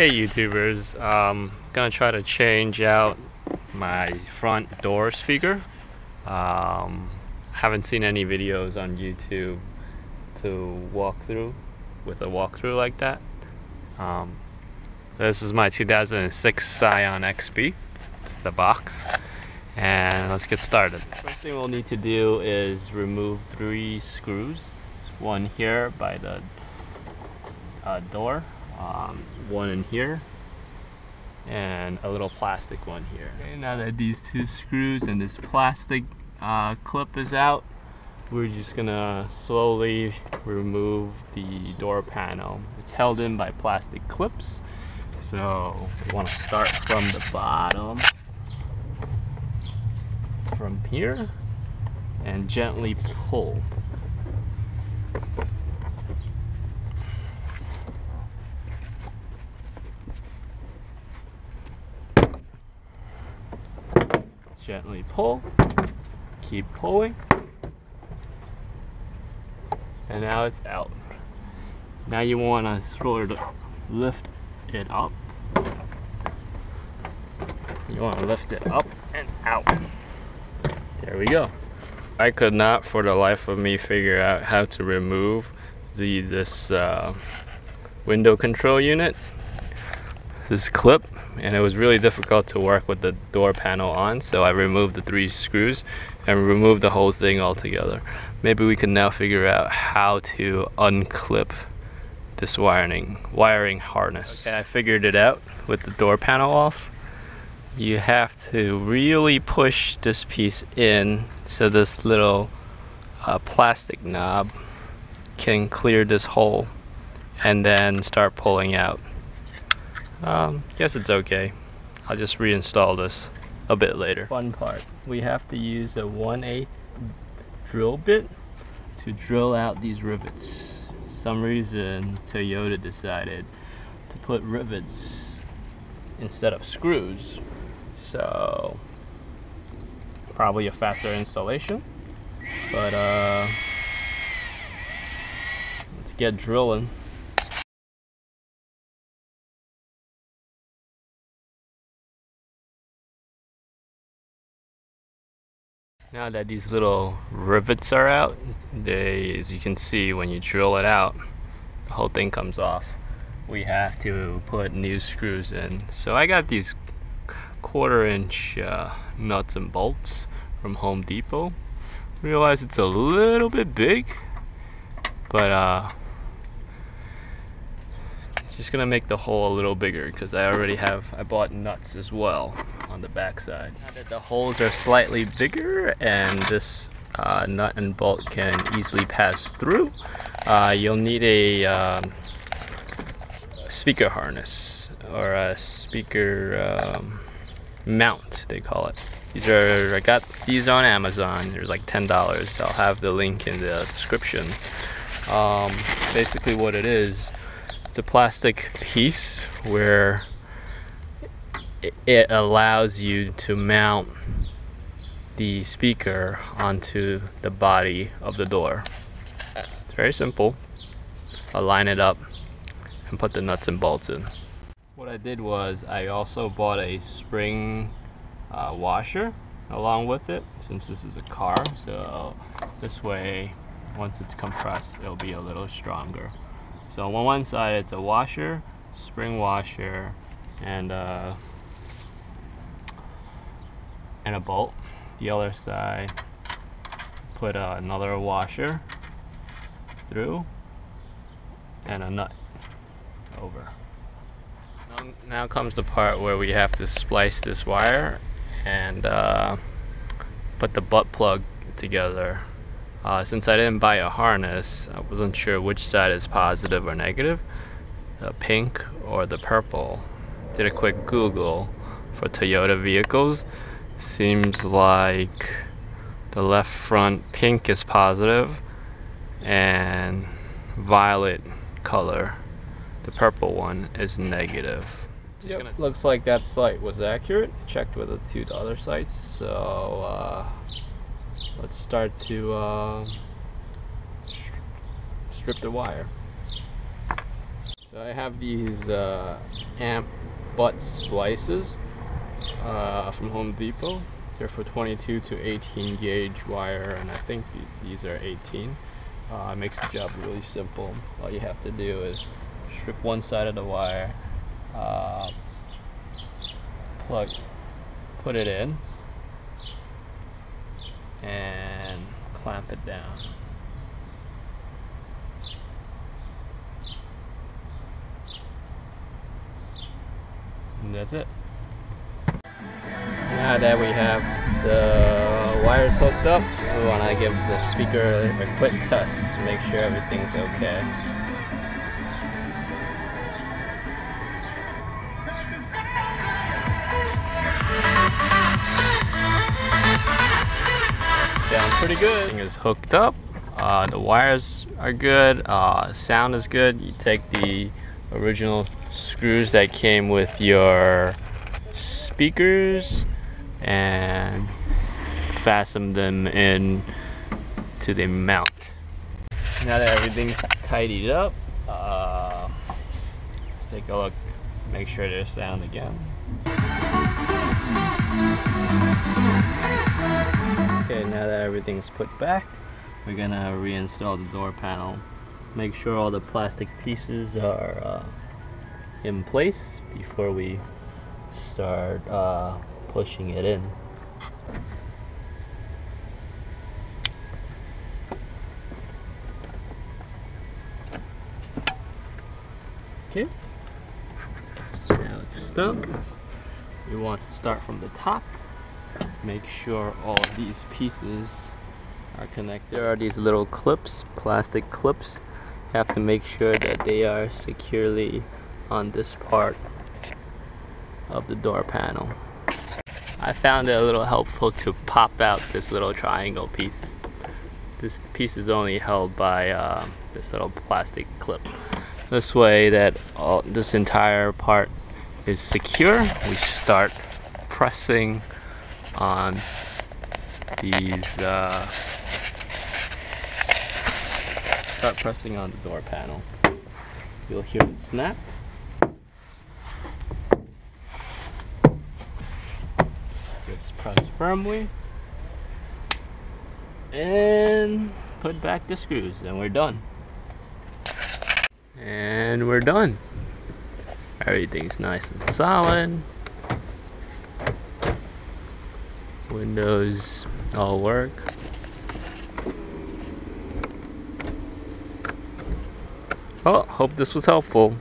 Hey YouTubers, um, gonna try to change out my front door speaker. Um, haven't seen any videos on YouTube to walk through with a walkthrough like that. Um, this is my 2006 Scion XB. It's the box. And let's get started. First thing we'll need to do is remove three screws. one here by the uh, door um, one in here and a little plastic one here. Okay, now that these two screws and this plastic uh, clip is out, we're just gonna slowly remove the door panel. It's held in by plastic clips. So we want to start from the bottom, from here, and gently pull. Gently pull, keep pulling, and now it's out. Now you want to sort of lift it up. You want to lift it up and out. There we go. I could not for the life of me figure out how to remove the this uh, window control unit this clip and it was really difficult to work with the door panel on so I removed the three screws and removed the whole thing altogether. Maybe we can now figure out how to unclip this wiring wiring harness. Okay I figured it out with the door panel off. You have to really push this piece in so this little uh, plastic knob can clear this hole and then start pulling out um, guess it's okay. I'll just reinstall this a bit later. Fun part, we have to use a 1 8 drill bit to drill out these rivets. some reason Toyota decided to put rivets instead of screws. So probably a faster installation. But uh, let's get drilling. Now that these little rivets are out, they, as you can see when you drill it out, the whole thing comes off. We have to put new screws in. So I got these quarter inch uh, nuts and bolts from Home Depot. Realize it's a little bit big, but uh, just gonna make the hole a little bigger because I already have, I bought nuts as well on the back side. Now that the holes are slightly bigger and this uh, nut and bolt can easily pass through, uh, you'll need a um, speaker harness or a speaker um, mount they call it. These are, I got these on Amazon, there's like $10. I'll have the link in the description. Um, basically what it is, it's a plastic piece where it allows you to mount the speaker onto the body of the door. It's very simple. Line it up and put the nuts and bolts in. What I did was I also bought a spring uh, washer along with it since this is a car so this way once it's compressed it'll be a little stronger. So on one side it's a washer, spring washer, and uh, and a bolt. The other side, put uh, another washer through and a nut over. Now, now, comes the part where we have to splice this wire and uh, put the butt plug together. Uh, since I didn't buy a harness, I wasn't sure which side is positive or negative, the pink or the purple. Did a quick Google for Toyota vehicles seems like the left front pink is positive and violet color the purple one is negative. Yep. looks like that site was accurate. Checked with the two other sites so uh, let's start to uh, strip the wire. So I have these uh, amp butt splices uh, from Home Depot. They're for 22 to 18 gauge wire, and I think th these are 18. Uh, makes the job really simple. All you have to do is strip one side of the wire, uh, plug, put it in, and clamp it down. And that's it. Now that we have the wires hooked up, we want to give the speaker a quick test, to make sure everything's okay. Sounds pretty good. Everything is hooked up. Uh, the wires are good. Uh, sound is good. You take the original screws that came with your speakers and fasten them in to the mount. Now that everything's tidied up, uh, let's take a look, make sure they're sound again. Okay, now that everything's put back, we're gonna reinstall the door panel. Make sure all the plastic pieces are uh, in place before we start uh, pushing it in. Okay, now it's stuck. We want to start from the top. Make sure all these pieces are connected. There are these little clips, plastic clips. You have to make sure that they are securely on this part of the door panel. I found it a little helpful to pop out this little triangle piece. This piece is only held by uh, this little plastic clip. This way that all, this entire part is secure, we start pressing on these uh, start pressing on the door panel. You'll hear it snap. Just press firmly and put back the screws and we're done. And we're done. Everything's nice and solid. Windows all work. Oh, hope this was helpful.